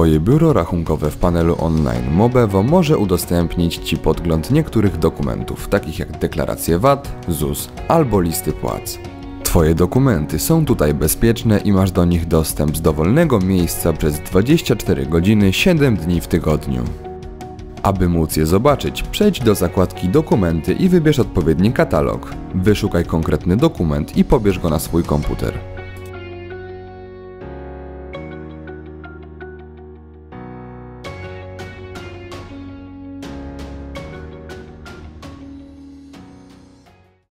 Twoje biuro rachunkowe w panelu online Mobevo może udostępnić Ci podgląd niektórych dokumentów, takich jak deklaracje VAT, ZUS albo listy płac. Twoje dokumenty są tutaj bezpieczne i masz do nich dostęp z dowolnego miejsca przez 24 godziny 7 dni w tygodniu. Aby móc je zobaczyć, przejdź do zakładki Dokumenty i wybierz odpowiedni katalog. Wyszukaj konkretny dokument i pobierz go na swój komputer.